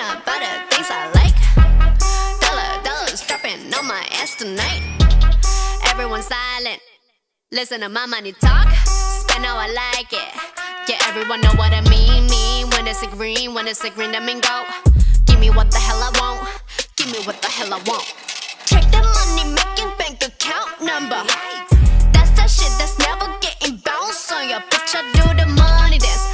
I buy the things I like. Dollar, dollars dropping on my ass tonight. Everyone silent. Listen to my money talk, spend how I like it. Yeah, everyone know what I mean. Mean when it's a green, when it's a green, that mean go. Give me what the hell I want. Give me what the hell I want. Check the money making bank account number. That's that shit that's never getting bounced on ya. Bitch, I do the money dance.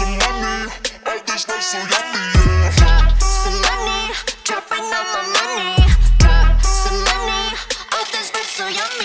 some money, all this stuff so yummy,